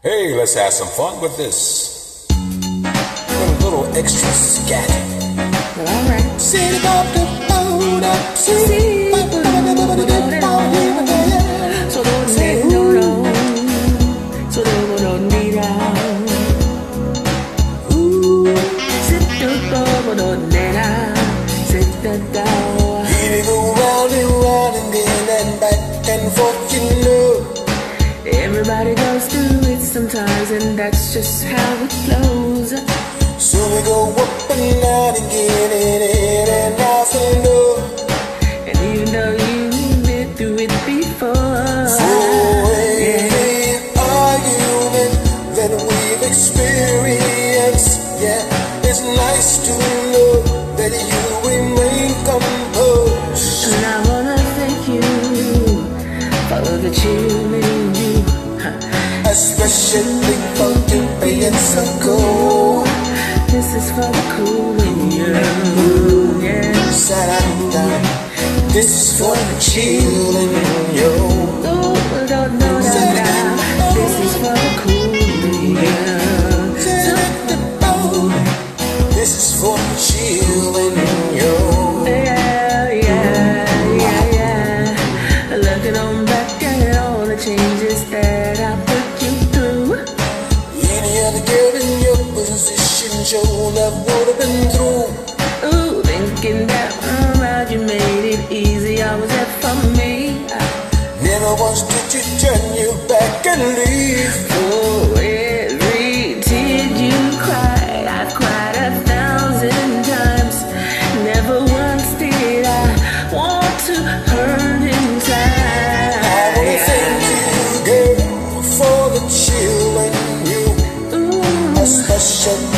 Hey, let's have some fun with this. A little extra scat. Alright. City up the boat up, so don't don't don't be down. Ooh, sit don't let. Sit and back and forth. Everybody goes through sometimes, and that's just how it flows. So we go up and down again and in and out and low. And even though you've been through it before, So every argument that we've experienced, yeah, it's nice to know that you remain composed. and I wanna thank you for the chill in you. Huh. Especially for you being so cool. This is for the cool in you. Yeah. This is for the chillin' yo. Oh, no, position, your love would have been through. Ooh, thinking that around you made it easy. I was there for me. Never once did you turn your back and leave. Oh, every tear you cried, I've cried a thousand times. Never once did I want to hurt inside. I wanna thank you, girl, for the chill in you. Ooh, Especially for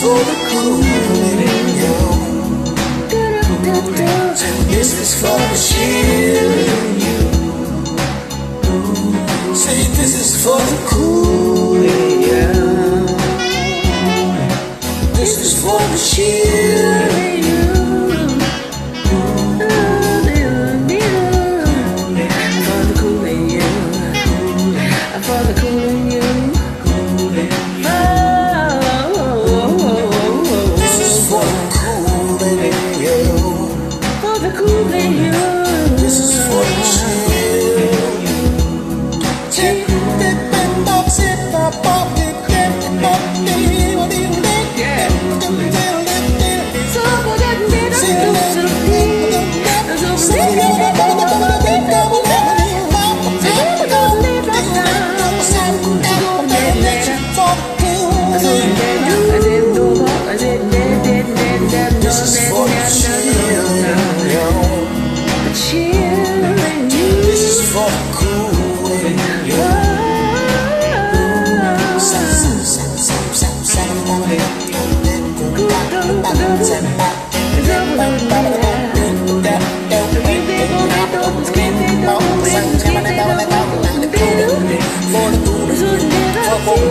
For the. This is for the in you. Say this is for the cool. This is for the you.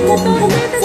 再到后面